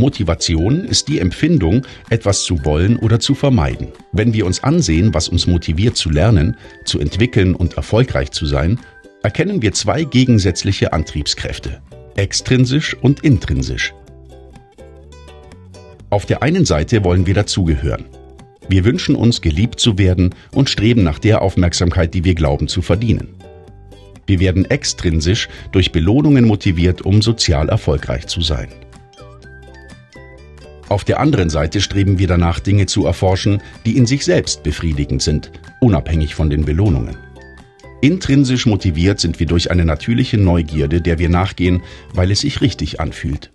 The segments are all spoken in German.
Motivation ist die Empfindung, etwas zu wollen oder zu vermeiden. Wenn wir uns ansehen, was uns motiviert zu lernen, zu entwickeln und erfolgreich zu sein, erkennen wir zwei gegensätzliche Antriebskräfte, extrinsisch und intrinsisch. Auf der einen Seite wollen wir dazugehören. Wir wünschen uns, geliebt zu werden und streben nach der Aufmerksamkeit, die wir glauben zu verdienen. Wir werden extrinsisch durch Belohnungen motiviert, um sozial erfolgreich zu sein. Auf der anderen Seite streben wir danach, Dinge zu erforschen, die in sich selbst befriedigend sind, unabhängig von den Belohnungen. Intrinsisch motiviert sind wir durch eine natürliche Neugierde, der wir nachgehen, weil es sich richtig anfühlt.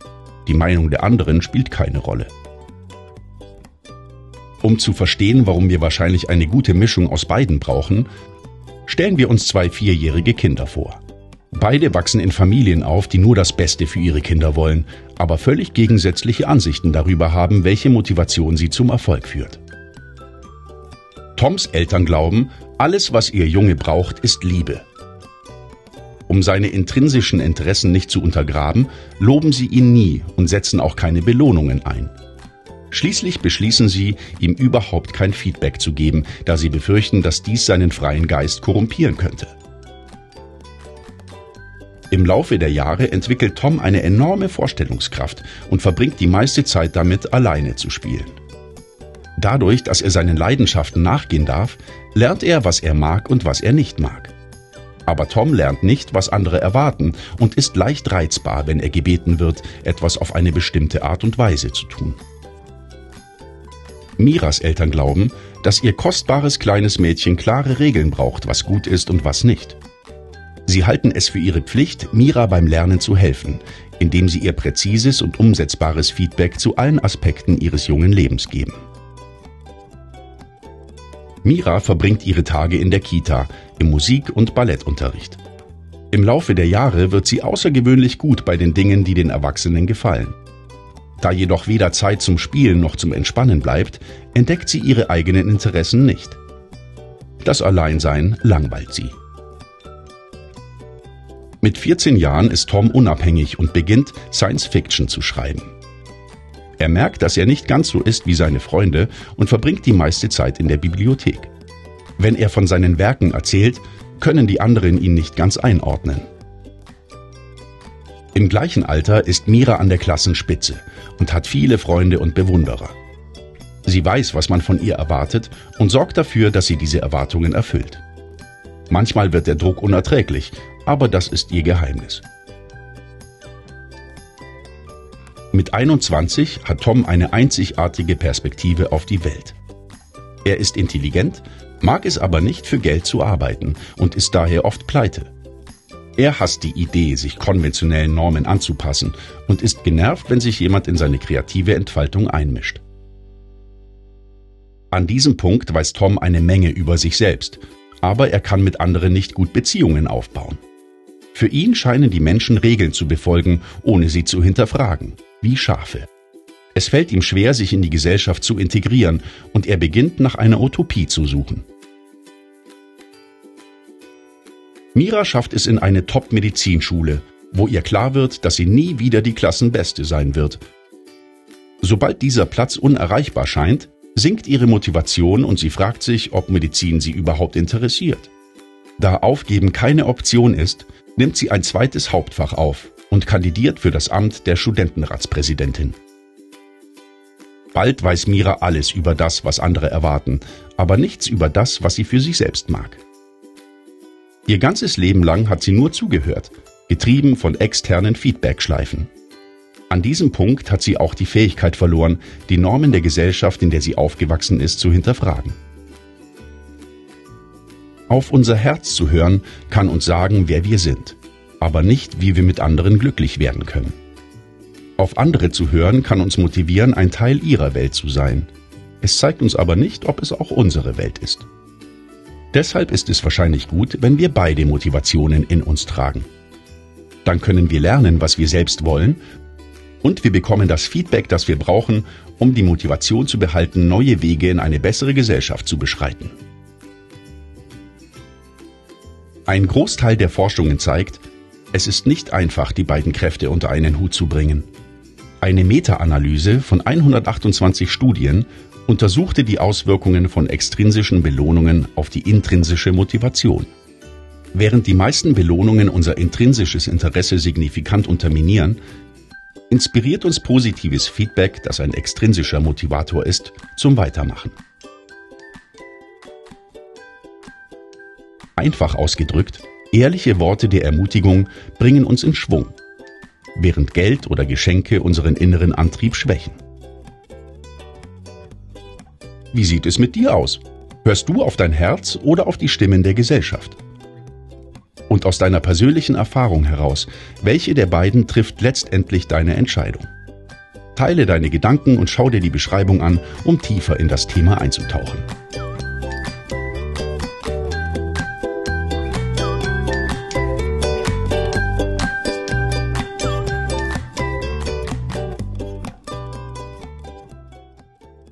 Die Meinung der anderen spielt keine Rolle. Um zu verstehen, warum wir wahrscheinlich eine gute Mischung aus beiden brauchen, stellen wir uns zwei vierjährige Kinder vor. Beide wachsen in Familien auf, die nur das Beste für ihre Kinder wollen, aber völlig gegensätzliche Ansichten darüber haben, welche Motivation sie zum Erfolg führt. Toms Eltern glauben, alles, was ihr Junge braucht, ist Liebe. Um seine intrinsischen Interessen nicht zu untergraben, loben sie ihn nie und setzen auch keine Belohnungen ein. Schließlich beschließen sie, ihm überhaupt kein Feedback zu geben, da sie befürchten, dass dies seinen freien Geist korrumpieren könnte. Im Laufe der Jahre entwickelt Tom eine enorme Vorstellungskraft und verbringt die meiste Zeit damit, alleine zu spielen. Dadurch, dass er seinen Leidenschaften nachgehen darf, lernt er, was er mag und was er nicht mag. Aber Tom lernt nicht, was andere erwarten und ist leicht reizbar, wenn er gebeten wird, etwas auf eine bestimmte Art und Weise zu tun. Miras Eltern glauben, dass ihr kostbares kleines Mädchen klare Regeln braucht, was gut ist und was nicht. Sie halten es für ihre Pflicht, Mira beim Lernen zu helfen, indem sie ihr präzises und umsetzbares Feedback zu allen Aspekten ihres jungen Lebens geben. Mira verbringt ihre Tage in der Kita, im Musik- und Ballettunterricht. Im Laufe der Jahre wird sie außergewöhnlich gut bei den Dingen, die den Erwachsenen gefallen. Da jedoch weder Zeit zum Spielen noch zum Entspannen bleibt, entdeckt sie ihre eigenen Interessen nicht. Das Alleinsein langweilt sie. Mit 14 Jahren ist Tom unabhängig und beginnt Science Fiction zu schreiben. Er merkt, dass er nicht ganz so ist wie seine Freunde und verbringt die meiste Zeit in der Bibliothek. Wenn er von seinen Werken erzählt, können die anderen ihn nicht ganz einordnen. Im gleichen Alter ist Mira an der Klassenspitze und hat viele Freunde und Bewunderer. Sie weiß, was man von ihr erwartet und sorgt dafür, dass sie diese Erwartungen erfüllt. Manchmal wird der Druck unerträglich aber das ist ihr Geheimnis. Mit 21 hat Tom eine einzigartige Perspektive auf die Welt. Er ist intelligent, mag es aber nicht für Geld zu arbeiten und ist daher oft pleite. Er hasst die Idee, sich konventionellen Normen anzupassen und ist genervt, wenn sich jemand in seine kreative Entfaltung einmischt. An diesem Punkt weiß Tom eine Menge über sich selbst, aber er kann mit anderen nicht gut Beziehungen aufbauen. Für ihn scheinen die Menschen Regeln zu befolgen, ohne sie zu hinterfragen, wie Schafe. Es fällt ihm schwer, sich in die Gesellschaft zu integrieren, und er beginnt nach einer Utopie zu suchen. Mira schafft es in eine Top-Medizinschule, wo ihr klar wird, dass sie nie wieder die Klassenbeste sein wird. Sobald dieser Platz unerreichbar scheint, sinkt ihre Motivation und sie fragt sich, ob Medizin sie überhaupt interessiert. Da Aufgeben keine Option ist, nimmt sie ein zweites Hauptfach auf und kandidiert für das Amt der Studentenratspräsidentin. Bald weiß Mira alles über das, was andere erwarten, aber nichts über das, was sie für sich selbst mag. Ihr ganzes Leben lang hat sie nur zugehört, getrieben von externen Feedbackschleifen. An diesem Punkt hat sie auch die Fähigkeit verloren, die Normen der Gesellschaft, in der sie aufgewachsen ist, zu hinterfragen. Auf unser Herz zu hören, kann uns sagen, wer wir sind, aber nicht, wie wir mit anderen glücklich werden können. Auf andere zu hören, kann uns motivieren, ein Teil ihrer Welt zu sein. Es zeigt uns aber nicht, ob es auch unsere Welt ist. Deshalb ist es wahrscheinlich gut, wenn wir beide Motivationen in uns tragen. Dann können wir lernen, was wir selbst wollen und wir bekommen das Feedback, das wir brauchen, um die Motivation zu behalten, neue Wege in eine bessere Gesellschaft zu beschreiten. Ein Großteil der Forschungen zeigt, es ist nicht einfach, die beiden Kräfte unter einen Hut zu bringen. Eine Meta-Analyse von 128 Studien untersuchte die Auswirkungen von extrinsischen Belohnungen auf die intrinsische Motivation. Während die meisten Belohnungen unser intrinsisches Interesse signifikant unterminieren, inspiriert uns positives Feedback, das ein extrinsischer Motivator ist, zum Weitermachen. Einfach ausgedrückt, ehrliche Worte der Ermutigung bringen uns in Schwung, während Geld oder Geschenke unseren inneren Antrieb schwächen. Wie sieht es mit dir aus? Hörst du auf dein Herz oder auf die Stimmen der Gesellschaft? Und aus deiner persönlichen Erfahrung heraus, welche der beiden trifft letztendlich deine Entscheidung? Teile deine Gedanken und schau dir die Beschreibung an, um tiefer in das Thema einzutauchen.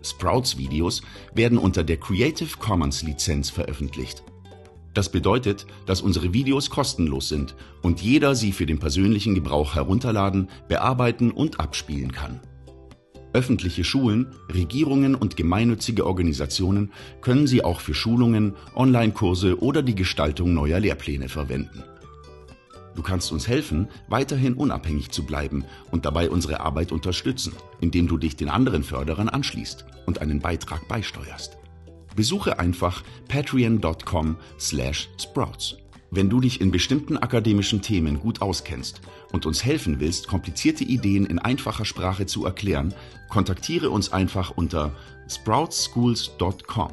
Sprouts-Videos werden unter der Creative Commons Lizenz veröffentlicht. Das bedeutet, dass unsere Videos kostenlos sind und jeder sie für den persönlichen Gebrauch herunterladen, bearbeiten und abspielen kann. Öffentliche Schulen, Regierungen und gemeinnützige Organisationen können sie auch für Schulungen, Online-Kurse oder die Gestaltung neuer Lehrpläne verwenden. Du kannst uns helfen, weiterhin unabhängig zu bleiben und dabei unsere Arbeit unterstützen, indem du dich den anderen Förderern anschließt und einen Beitrag beisteuerst. Besuche einfach patreon.com slash sprouts. Wenn du dich in bestimmten akademischen Themen gut auskennst und uns helfen willst, komplizierte Ideen in einfacher Sprache zu erklären, kontaktiere uns einfach unter sproutschools.com.